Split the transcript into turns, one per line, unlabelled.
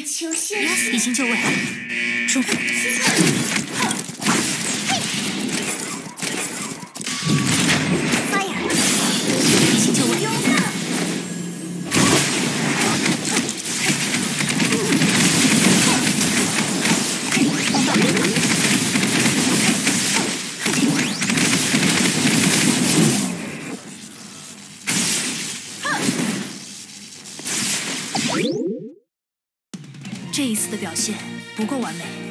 个球先生，
已经就位，出。这一次的表现不够完美。